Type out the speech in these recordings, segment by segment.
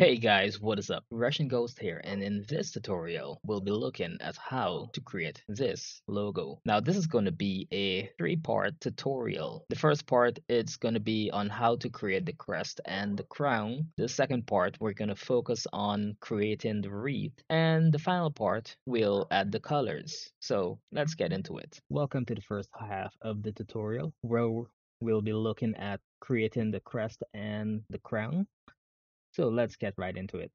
Hey guys, what is up? Russian Ghost here, and in this tutorial, we'll be looking at how to create this logo. Now, this is going to be a three-part tutorial. The first part, it's going to be on how to create the crest and the crown. The second part, we're going to focus on creating the wreath. And the final part, we'll add the colors. So, let's get into it. Welcome to the first half of the tutorial, where we'll be looking at creating the crest and the crown. So let's get right into it.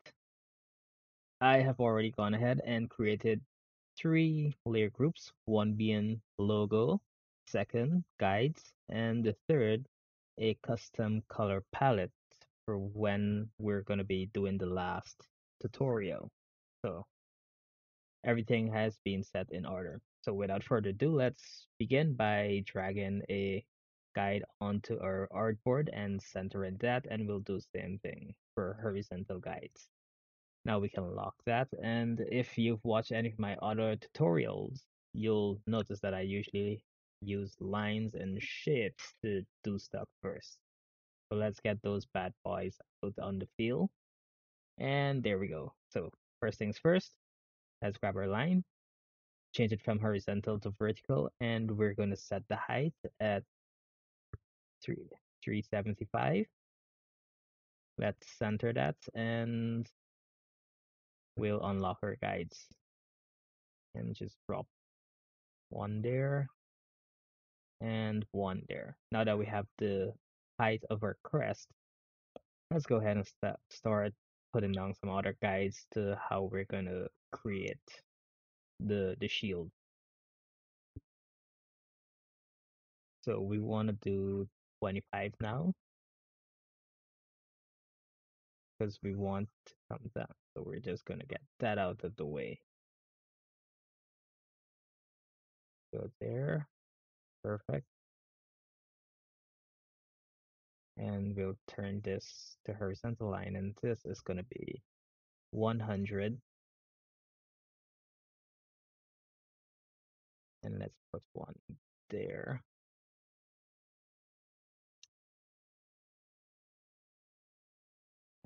I have already gone ahead and created three layer groups, one being logo, second guides, and the third a custom color palette for when we're going to be doing the last tutorial. So everything has been set in order. So without further ado, let's begin by dragging a guide onto our artboard and center centering that and we'll do the same thing for horizontal guides. Now we can lock that and if you've watched any of my other tutorials, you'll notice that I usually use lines and shapes to do stuff first. So let's get those bad boys out on the field. And there we go. So first things first, let's grab our line, change it from horizontal to vertical, and we're going to set the height at 3, 375. Let's center that and we'll unlock our guides. And just drop one there and one there. Now that we have the height of our crest, let's go ahead and st start putting down some other guides to how we're to create the the shield. So we want to do 25 now because we want to come down. So we're just going to get that out of the way. Go there. Perfect. And we'll turn this to horizontal line and this is going to be 100. And let's put one there.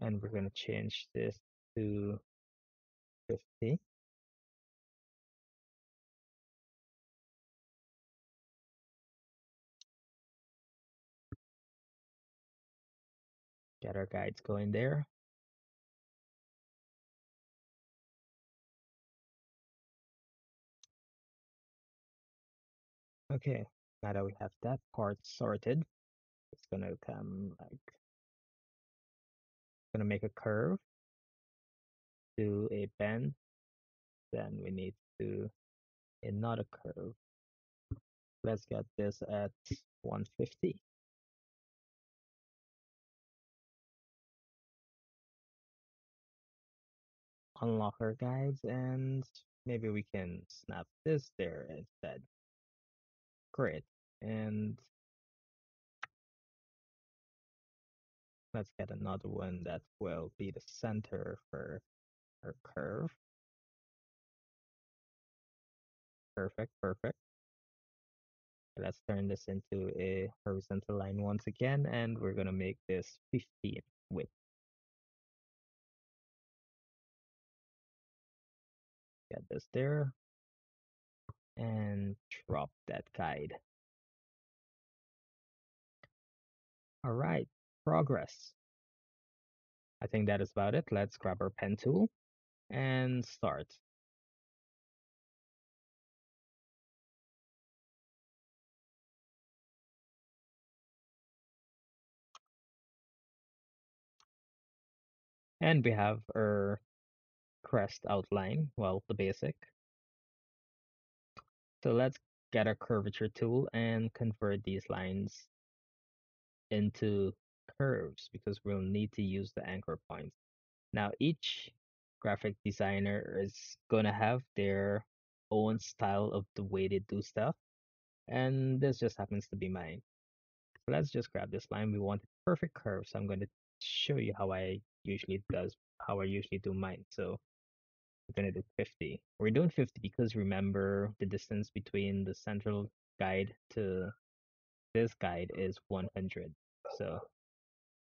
And we're going to change this to 50 get our guides going there. Okay now that we have that part sorted it's gonna come like gonna make a curve, do a bend, then we need to eh, another curve. Let's get this at 150. Unlock our guides and maybe we can snap this there instead. Great. And Let's get another one that will be the center for our curve. Perfect, perfect. Let's turn this into a horizontal line once again, and we're going to make this 15 width. Get this there. And drop that guide. All right, progress. I think that is about it. Let's grab our pen tool and start. And we have our crest outline, well, the basic. So let's get our curvature tool and convert these lines into curves because we'll need to use the anchor points. Now each graphic designer is gonna have their own style of the way they do stuff and this just happens to be mine. So let's just grab this line. We want perfect curve so I'm going to show you how I usually does how I usually do mine. So we're going to do 50. We're doing 50 because remember the distance between the central guide to this guide is 100. So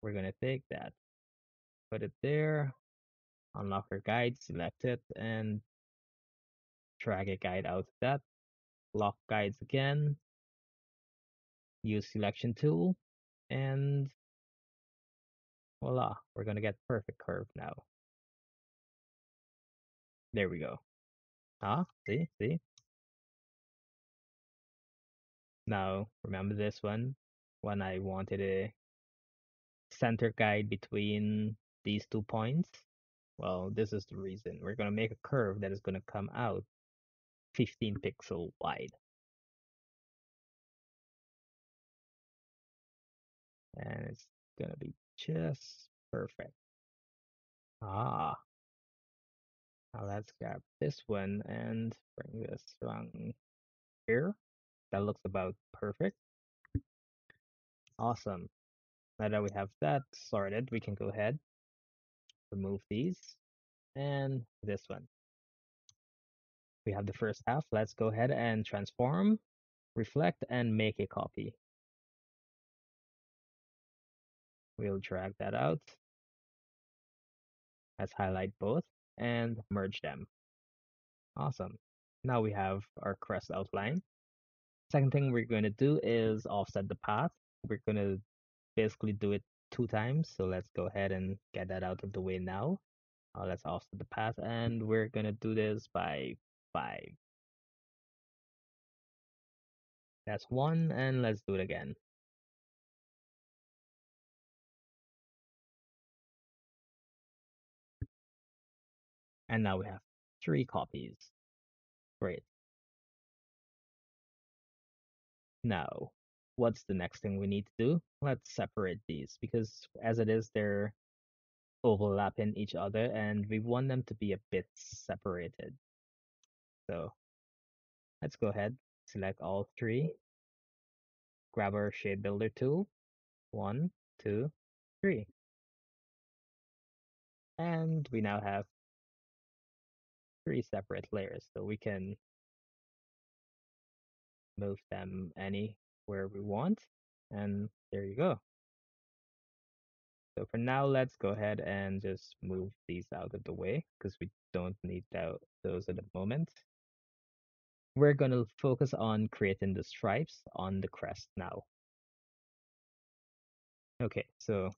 we're going to take that put it there. Unlock our guide, select it, and drag a guide out of that. Lock guides again. Use selection tool, and voila, we're gonna get perfect curve now. There we go. Ah, see, see. Now remember this one when I wanted a center guide between these two points. Well, this is the reason. We're gonna make a curve that is gonna come out 15 pixel wide. And it's gonna be just perfect. Ah. Now let's grab this one and bring this one here. That looks about perfect. Awesome. Now that we have that sorted, we can go ahead, remove these, and this one. We have the first half. Let's go ahead and transform, reflect, and make a copy. We'll drag that out. Let's highlight both and merge them. Awesome. Now we have our crest outline. Second thing we're going to do is offset the path. We're going to basically do it two times. So let's go ahead and get that out of the way now. Uh, let's offset the path and we're going to do this by 5. That's 1 and let's do it again. And now we have three copies. Great. Now, what's the next thing we need to do? Let's separate these because as it is, they're overlapping each other and we want them to be a bit separated. So let's go ahead, select all three, grab our shape builder tool, one, two, three. And we now have three separate layers. So we can move them anywhere we want. And there you go. So for now, let's go ahead and just move these out of the way because we don't need those at the moment. We're going to focus on creating the stripes on the crest now. Okay, so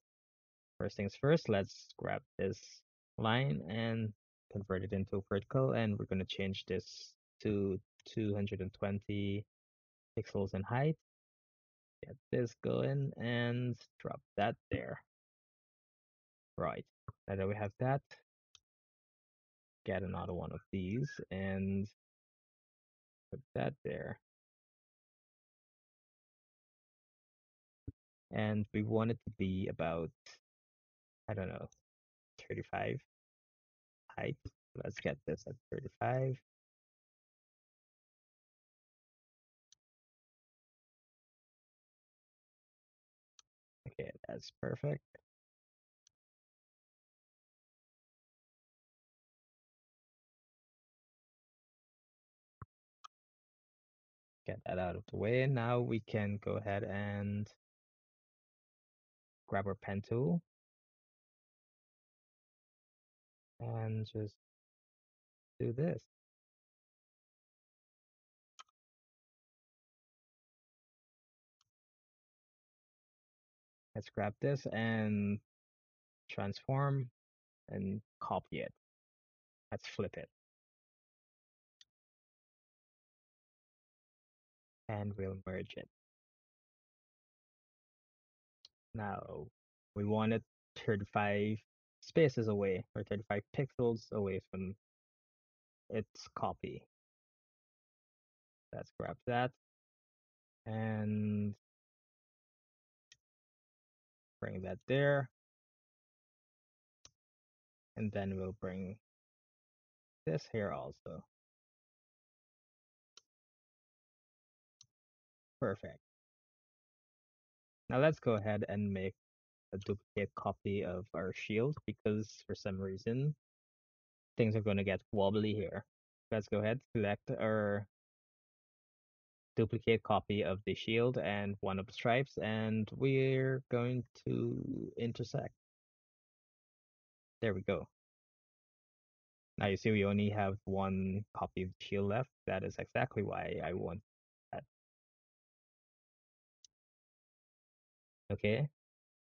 first things first, let's grab this line and convert it into vertical and we're going to change this to 220 pixels in height get this going and drop that there right now that we have that get another one of these and put that there and we want it to be about I don't know 35 height. Let's get this at 35. That's perfect. Get that out of the way. Now we can go ahead and grab our pen tool and just do this. Let's grab this and transform and copy it. Let's flip it. And we'll merge it. Now we want it 35 spaces away or 35 pixels away from its copy. Let's grab that and bring that there. And then we'll bring this here also. Perfect. Now let's go ahead and make a duplicate copy of our shield because for some reason things are going to get wobbly here. Let's go ahead, select our duplicate copy of the shield and one of the stripes and we're going to intersect. There we go. Now you see we only have one copy of the shield left. That is exactly why I want that. Okay,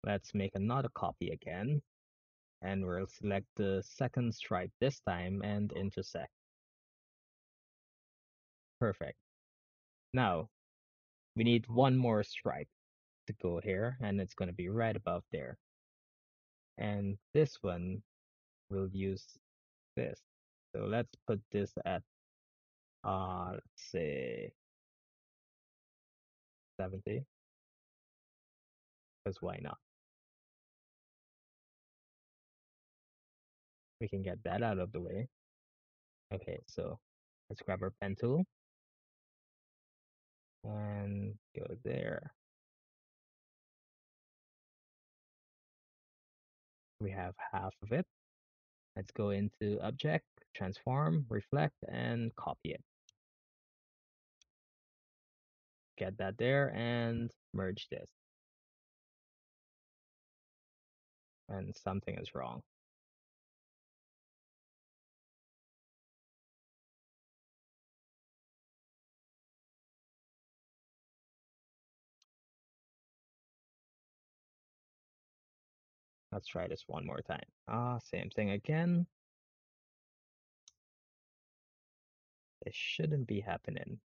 let's make another copy again. And we'll select the second stripe this time and intersect. Perfect. Now, we need one more stripe to go here, and it's going to be right above there. And this one, we'll use this. So let's put this at, uh, let's say 70, because why not? We can get that out of the way. Okay, so let's grab our pen tool and go there. We have half of it. Let's go into object, transform, reflect, and copy it. Get that there and merge this. And something is wrong. Let's try this one more time. Ah, same thing again. This shouldn't be happening.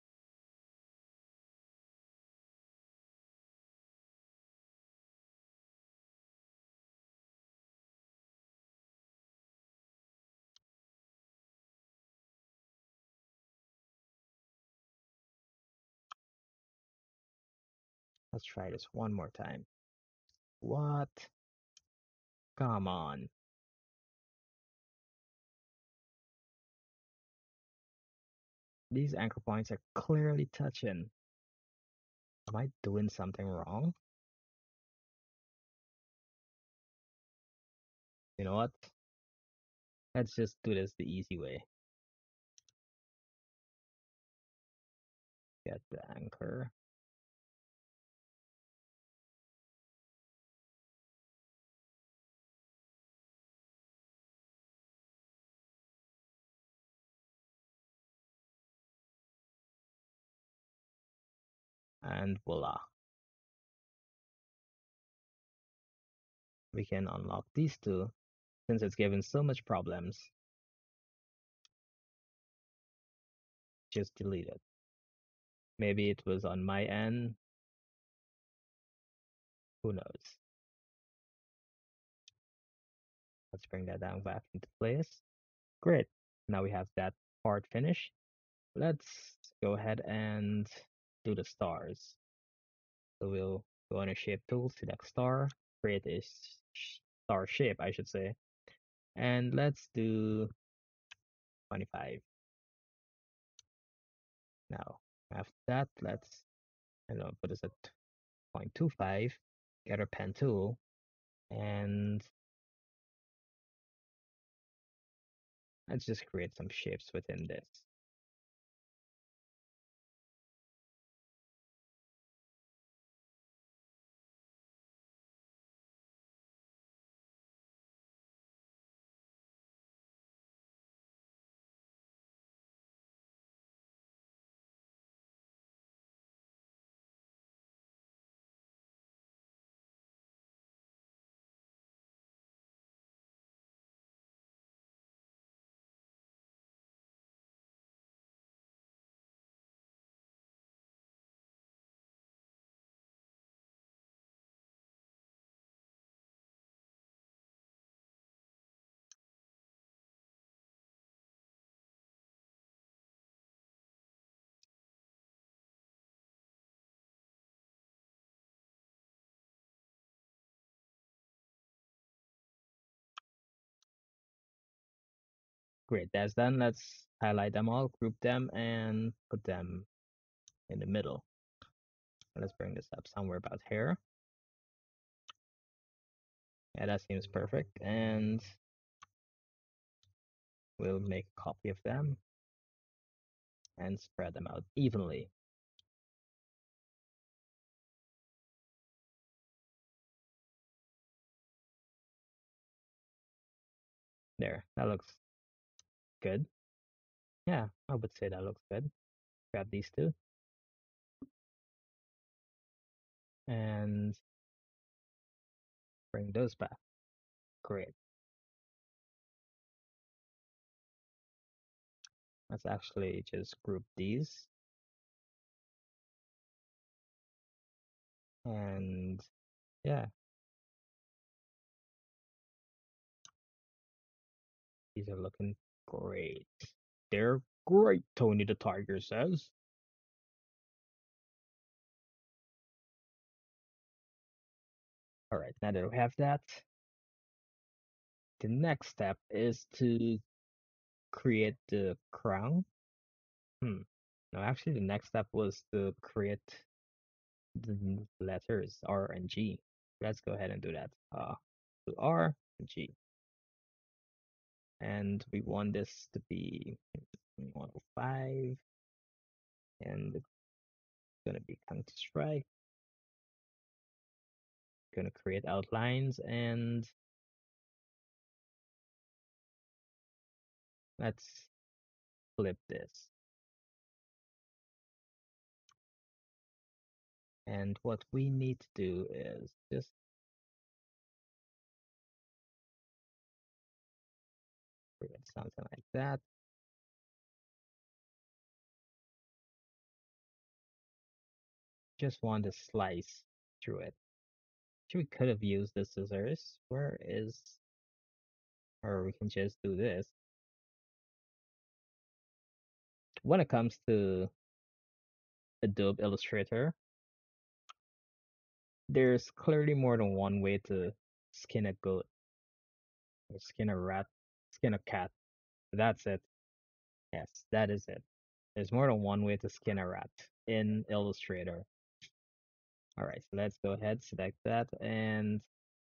Let's try this one more time. What? Come on. These anchor points are clearly touching. Am I doing something wrong? You know what? Let's just do this the easy way. Get the anchor. And voila. We can unlock these two since it's given so much problems. Just delete it. Maybe it was on my end. Who knows? Let's bring that down back into place. Great. Now we have that part finished. Let's go ahead and do the stars. So we'll go on a shape tool, select star, create a star shape, I should say. And let's do 25. Now, after that, let's, I don't know, put this at 0.25, get our pen tool, and let's just create some shapes within this. Great, that's done. Let's highlight them all, group them, and put them in the middle. Let's bring this up somewhere about here. Yeah, that seems perfect. And we'll make a copy of them and spread them out evenly. There, that looks good. Yeah, I would say that looks good. Grab these two. And bring those back. Great. Let's actually just group these. And yeah. These are looking great. They're great, Tony the Tiger says. All right, now that we have that, the next step is to create the crown. Hmm. No, actually, the next step was to create the letters R and G. Let's go ahead and do that. Uh, to R and G. And we want this to be 105. And it's gonna be Counter Strike. Gonna create outlines and let's flip this. And what we need to do is just something like that. Just want to slice through it. We could have used the scissors. Where is... Or we can just do this. When it comes to Adobe Illustrator, there's clearly more than one way to skin a goat. Skin a rat. Skin a cat. That's it. Yes, that is it. There's more than one way to skin a rat in Illustrator. Alright, so let's go ahead, select that, and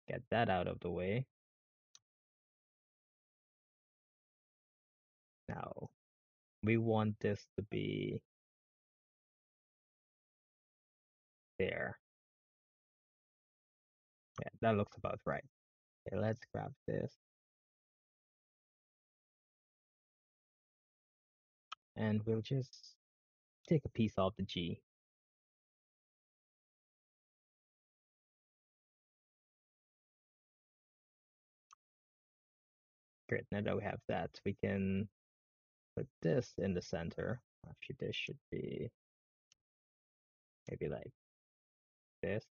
get that out of the way. Now, we want this to be there. Yeah, that looks about right. Okay, let's grab this. And we'll just take a piece off the G. Great, now that we have that, we can put this in the center. Actually, this should be maybe like this.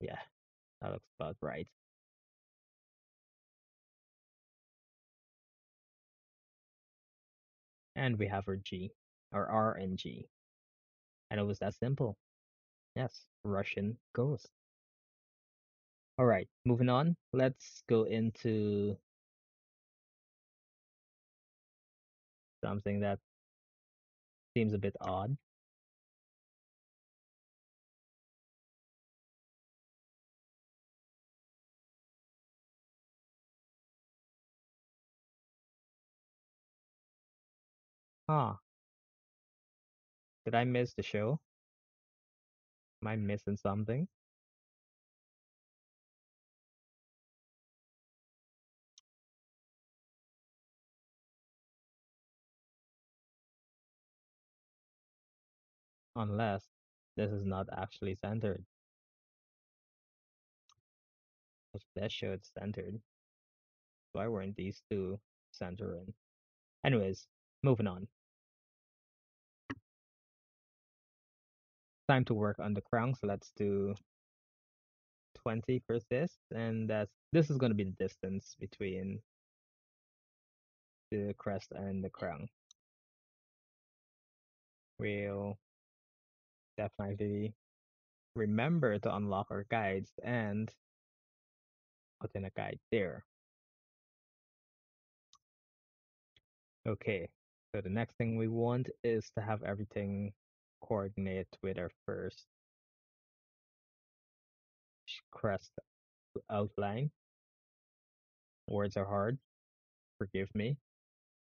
Yeah, that looks about right. And we have our G, our R and G. And it was that simple. Yes, Russian ghost. All right, moving on. Let's go into something that seems a bit odd. Huh. Did I miss the show? Am I missing something? Unless this is not actually centered. If that show it's centered. Why weren't these two centering? Anyways, moving on. Time to work on the crown, so let's do 20 for this, and that's this is going to be the distance between the crest and the crown. We'll definitely remember to unlock our guides and put in a guide there. Okay, so the next thing we want is to have everything coordinate with our first crest outline. Words are hard. Forgive me.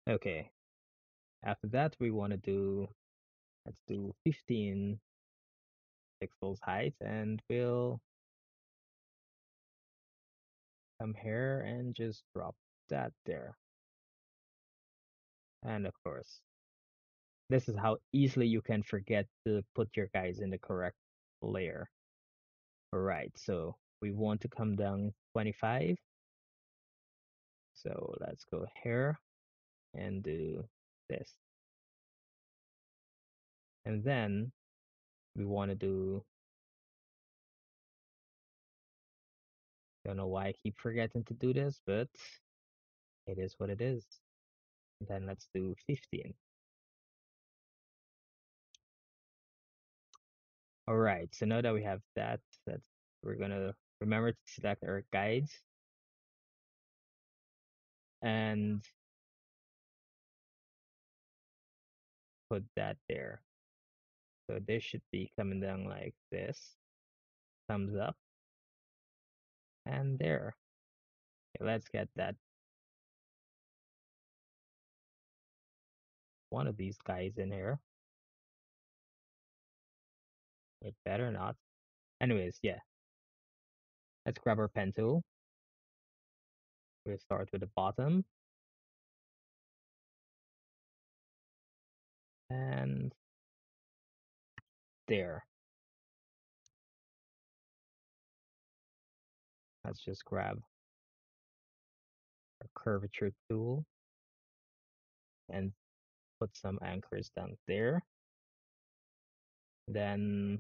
Okay. After that, we want to do, let's do 15 pixels height and we'll come here and just drop that there. And of course, this is how easily you can forget to put your guys in the correct layer. Alright, so we want to come down 25. So let's go here and do this. And then we want to do don't know why I keep forgetting to do this, but it is what it is. And then let's do 15. Alright, so now that we have that, that's we're gonna remember to select our guides and put that there. So this should be coming down like this. Thumbs up. And there. Okay, let's get that one of these guys in here. It better not. Anyways, yeah. Let's grab our pen tool. We'll start with the bottom. And there. Let's just grab our curvature tool and put some anchors down there. Then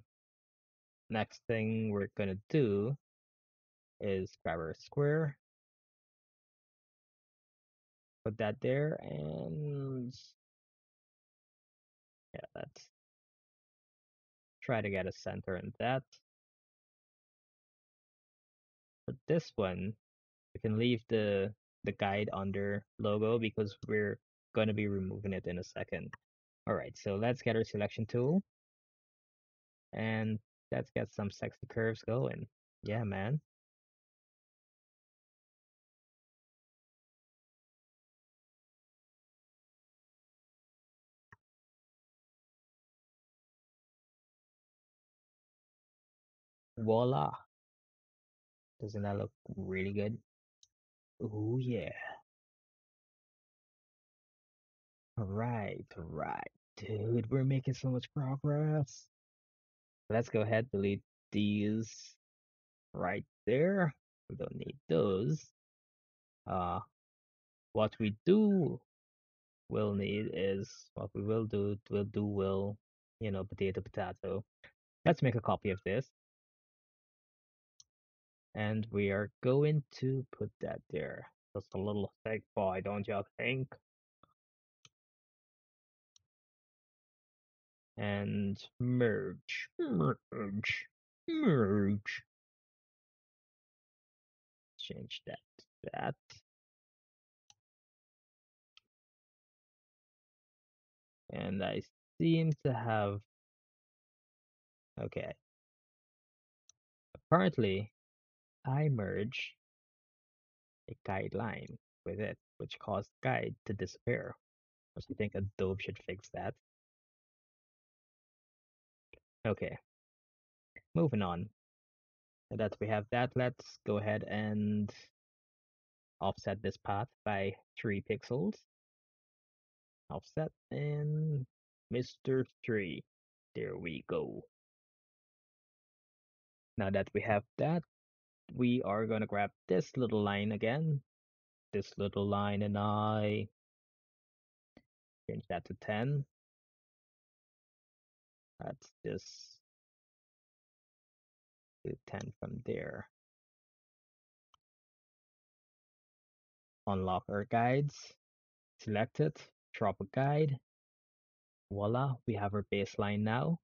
next thing we're gonna do is grab our square, put that there, and yeah, let's try to get a center in that. For this one, we can leave the the guide under logo because we're going to be removing it in a second. All right, so let's get our selection tool and that's got some sexy curves going. Yeah, man. Voila. Doesn't that look really good? Oh yeah. Right, right. Dude, we're making so much progress. Let's go ahead, delete these right there. We don't need those. Uh, what we do will need is, what we will do, we'll do will, you know, potato, potato. Let's make a copy of this. And we are going to put that there. Just a little thick boy, don't you think? And merge, merge, merge. Change that that. And I seem to have, okay. Apparently, I merge a guideline with it, which caused guide to disappear. So you think Adobe should fix that? Okay. Moving on. Now that we have that, let's go ahead and offset this path by 3 pixels. Offset and Mr. 3. There we go. Now that we have that, we are going to grab this little line again. This little line and I change that to 10. That's just do 10 from there. Unlock our guides, select it, drop a guide. Voila, we have our baseline now.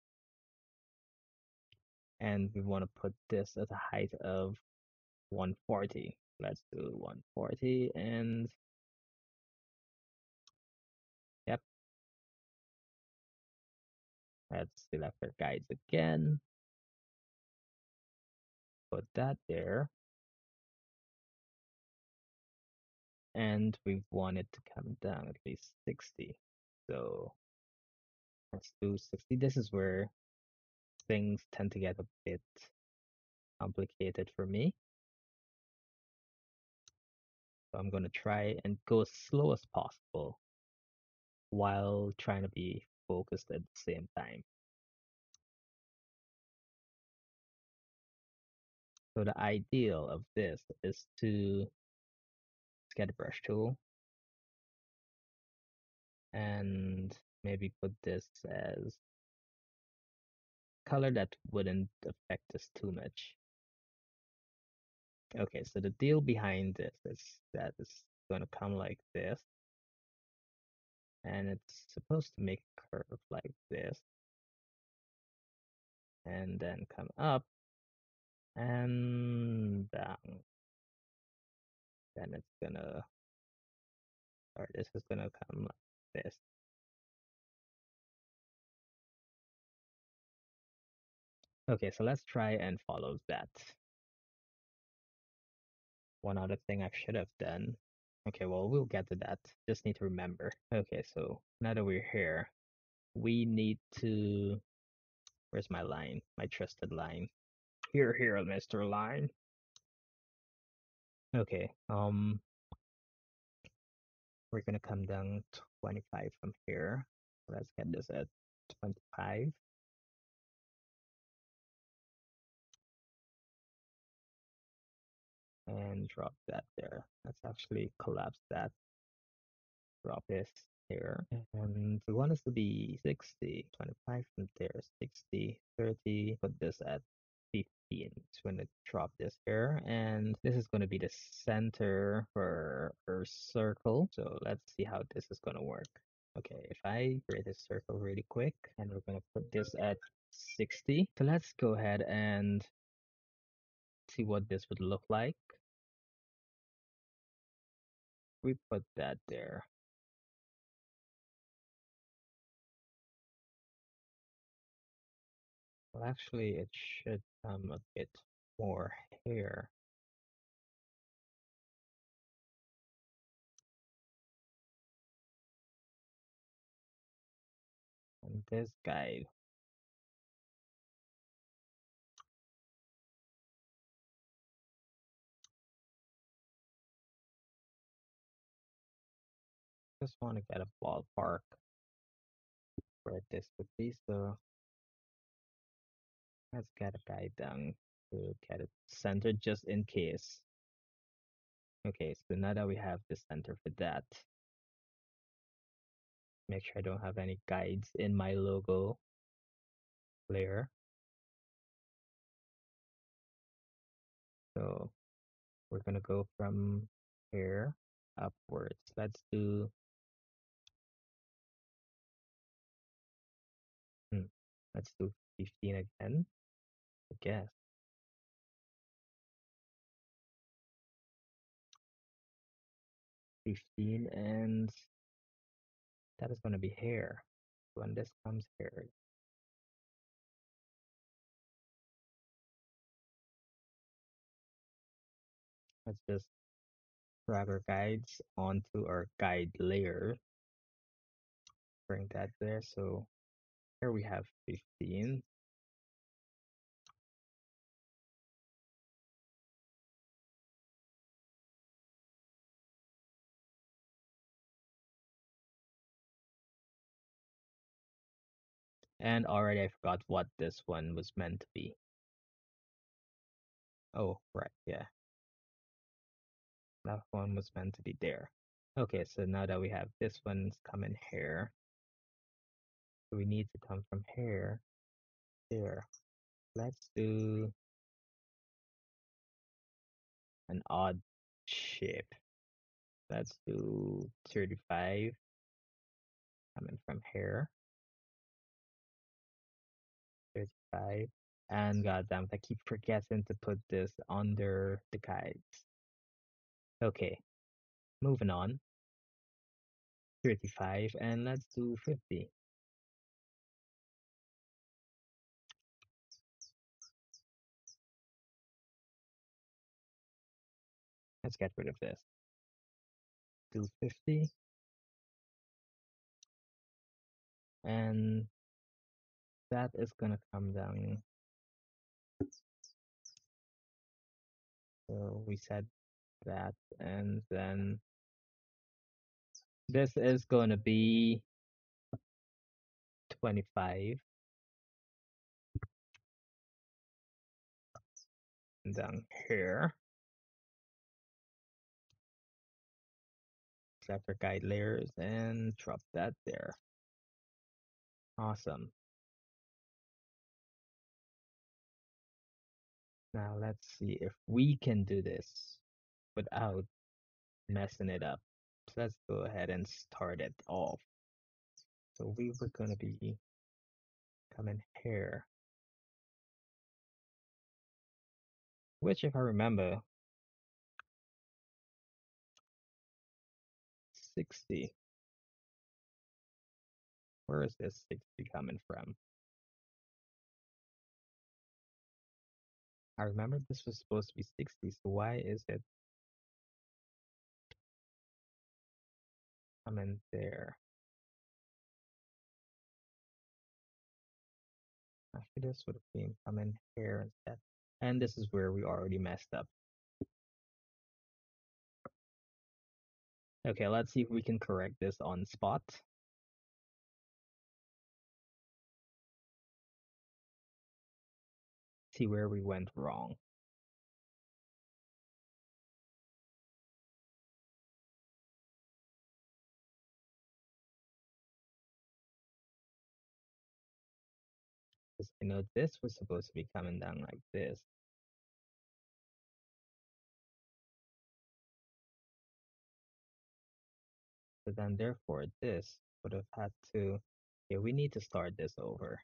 And we want to put this at a height of 140. Let's do 140 and Let's select our guides again. Put that there. And we want it to come down at least 60. So let's do 60. This is where things tend to get a bit complicated for me. So I'm gonna try and go as slow as possible while trying to be focused at the same time. So the ideal of this is to get a brush tool and maybe put this as color that wouldn't affect us too much. Okay, so the deal behind this is that it's going to come like this. And it's supposed to make a curve like this. And then come up and down. Then it's gonna, or this is gonna come like this. Okay, so let's try and follow that. One other thing I should have done. Okay, well, we'll get to that. Just need to remember. Okay, so now that we're here, we need to, where's my line? My trusted line. Here, here, Mr. Line. Okay, um, we're gonna come down 25 from here. Let's get this at 25. And drop that there. Let's actually collapse that. Drop this here. Mm-hmm. And we want this to be 60, 25 from there, 60, 30. Put this at 15. So I'm going to drop this here. And this is going to be the center for our circle. So let's see how this is going to work. Okay, if I create a circle really quick, and we're going to put this at 60. So let's go ahead and see what this would look like. We put that there. Well, actually, it should come a bit more here. And this guy just want to get a ballpark where this would be. So let's get a guy down to get it centered just in case. Okay, so now that we have the center for that, make sure I don't have any guides in my logo layer. So we're gonna go from here upwards. Let's do let's do 15 again, I guess. Fifteen and that is gonna be here. When this comes here, let's just drag our guides onto our guide layer. Bring that there. So here we have 15. And already I forgot what this one was meant to be. Oh, right, yeah. That one was meant to be there. Okay, so now that we have this one's coming here, we need to come from here, here. Let's do an odd shape. Let's do 35 coming from here. 35. And goddamn, I keep forgetting to put this under the guides. Okay, moving on. 35 and let's do 50. Let's get rid of this. Do 50. And that is gonna come down. So we said that, and then this is to be 25 down here. Our guide layers and drop that there. Awesome. Now let's see if we can do this without messing it up. So let's go ahead and start it off. So we were gonna be coming here. Which if I remember 60. Where is this 60 coming from? I remember this was supposed to be 60, so why is it coming there? Actually, this would have been coming here instead. And this is where we already messed up. Okay, let's see if we can correct this on spot. See where we went wrong. You know this was supposed to be coming down like this. Then therefore this would have had to yeah, we need to start this over.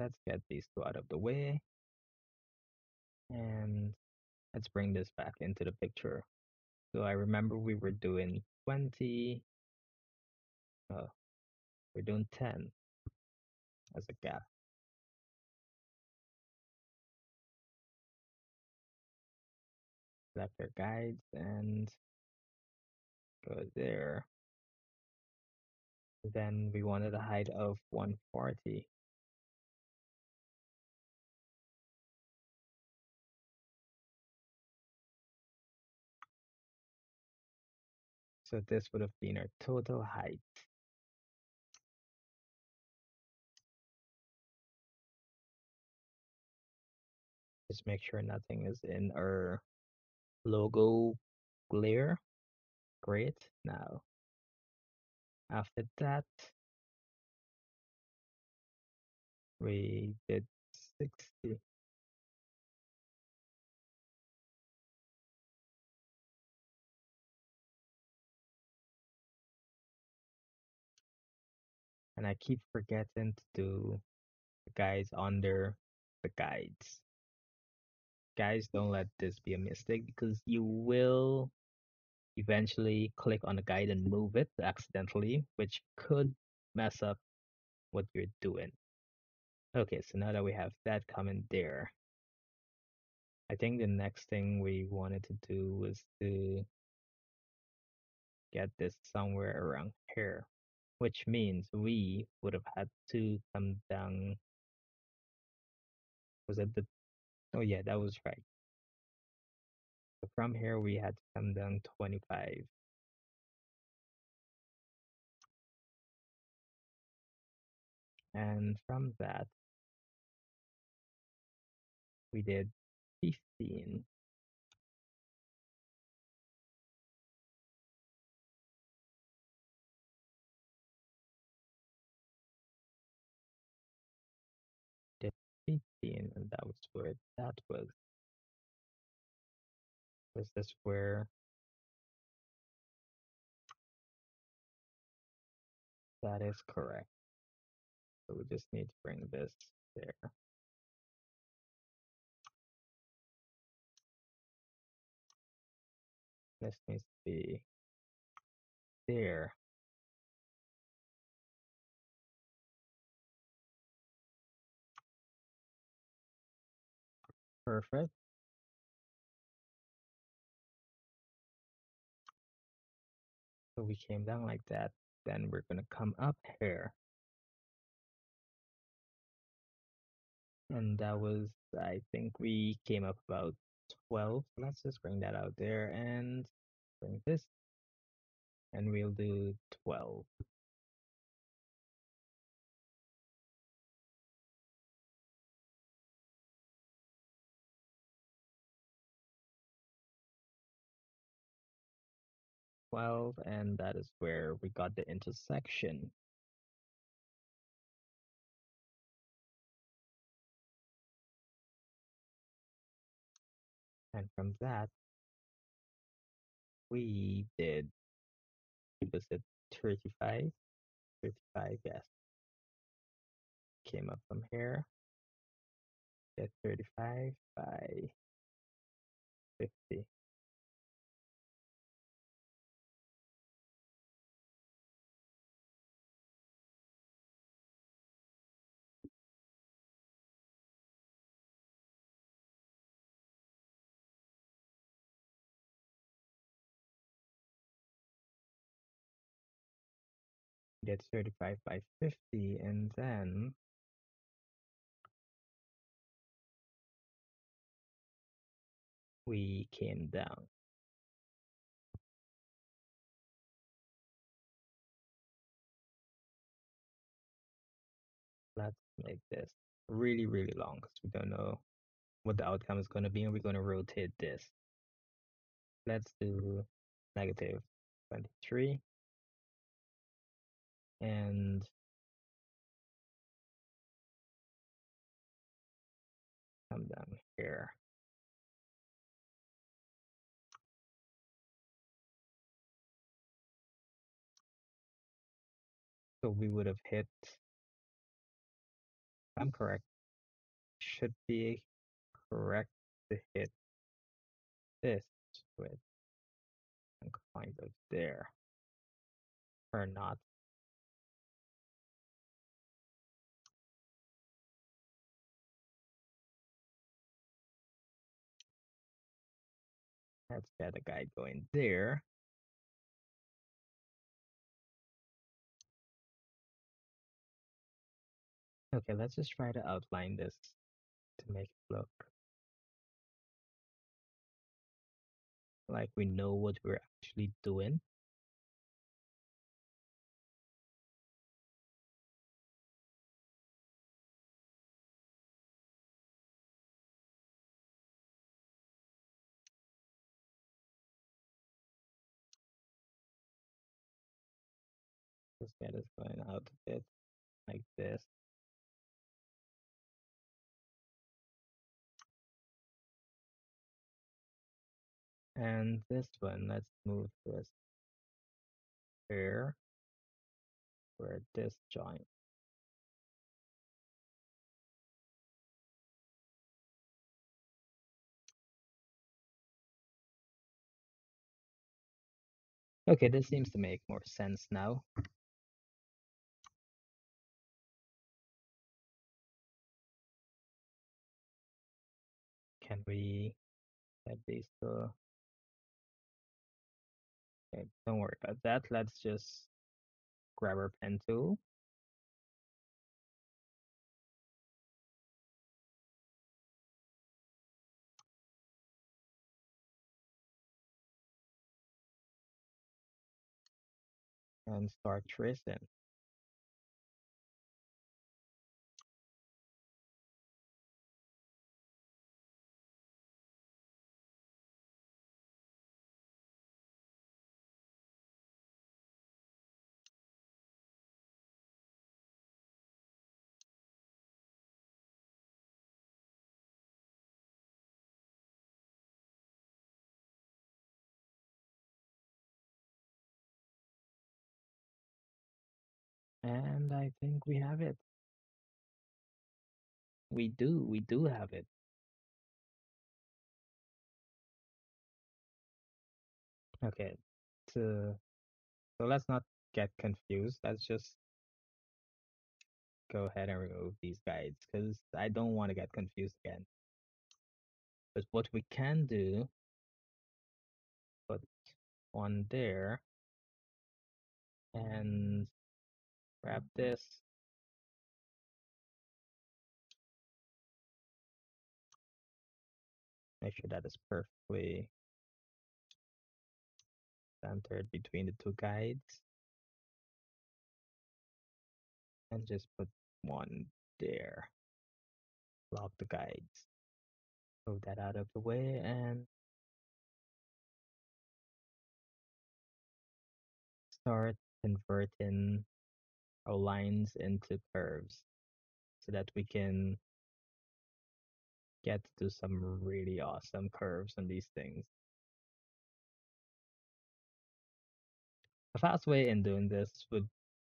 Let's get these two out of the way. And let's bring this back into the picture. So I remember we were doing 20. Oh, we're doing 10 as a gap. Select our guides and go there. Then we wanted a height of 140. So this would have been our total height. Just make sure nothing is in our logo layer. Great. Now, after that, we did 60. And I keep forgetting to do the guys under the guides. Guys, don't let this be a mistake because you will eventually click on the guide and move it accidentally, which could mess up what you're doing. Okay, so now that we have that coming there, I think the next thing we wanted to do was to get this somewhere around here, which means we would have had to come down. Was it the? Oh yeah, that was right. So from here we had to come down 25. And from that, we did 15. 15, and that was where that was. Was this where that is correct? So we just need to bring this there. This needs to be there. Perfect. So we came down like that. Then we're gonna come up here. And that was, I think we came up about 12. Let's just bring that out there and bring this. And we'll do 12. Twelve, and that is where we got the intersection. And from that, we did, was it 35? 35, yes. Came up from here. Get 35 by 50. Get 35 by 50, and then we came down. Let's make this really, really long because we don't know what the outcome is going to be, and we're going to rotate this. Let's do negative 23 and come down here. So we would have hit, I'm correct, should be correct to hit this with kind of there or not. Let's get a guy going there. Okay, let's just try to outline this to make it look like we know what we're actually doing. Is going out a bit like this. And this one, let's move this here where this joint. Okay, this seems to make more sense now. Can we these to... Okay, don't worry about that. Let's just grab our pen tool. And start tracing. And I think we have it. We do, we do have it. Okay, to, so let's not get confused. Let's just go ahead and remove these guides because I don't want to get confused again. But what we can do, put one there and grab this make sure that is perfectly centered between the two guides. And just put one there. Lock the guides. Move that out of the way and start converting our lines into curves so that we can get to some really awesome curves on these things. A fast way in doing this would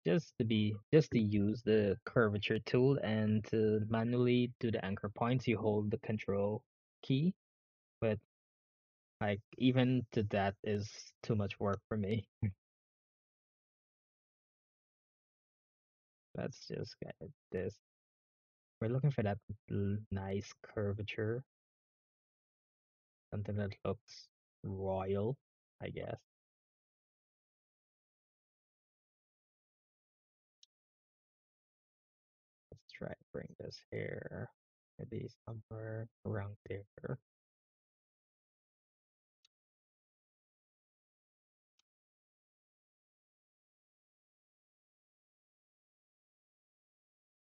just to be just to use the curvature tool and to manually do the anchor points you hold the control key but like even to that is too much work for me let's just get this. We're looking for that nice curvature. Something that looks royal i guess. Let's try to bring this here, maybe somewhere around there.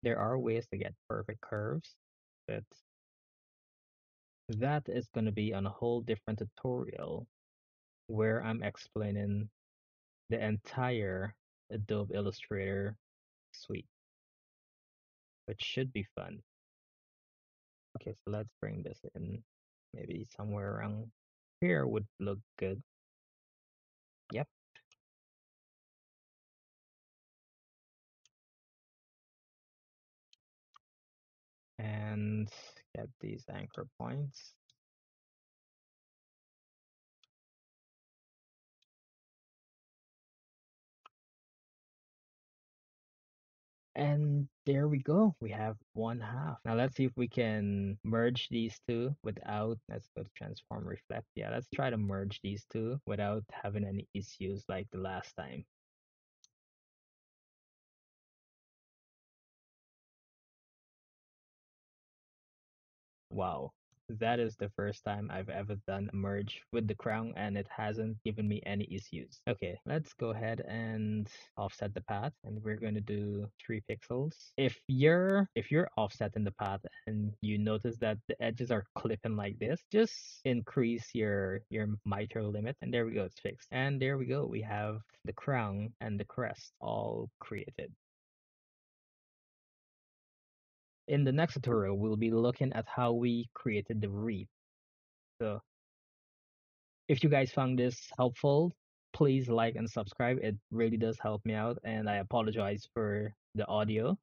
There are ways to get perfect curves, but that is going to be on a whole different tutorial where I'm explaining the entire Adobe Illustrator suite which should be fun. Okay, so let's bring this in. Maybe somewhere around here would look good. And get these anchor points. And there we go. We have one half. Now let's see if we can merge these two without, let's go to transform reflect. Yeah, let's try to merge these two without having any issues like the last time. Wow. That is the first time I've ever done a merge with the crown and it hasn't given me any issues. Okay, let's go ahead and offset the path and we're going to do three pixels. If you're if you're offsetting the path and you notice that the edges are clipping like this, just increase your your miter limit and there we go, it's fixed. And there we go, we have the crown and the crest all created. In the next tutorial, we'll be looking at how we created the wreath. So if you guys found this helpful, please like and subscribe. It really does help me out and I apologize for the audio.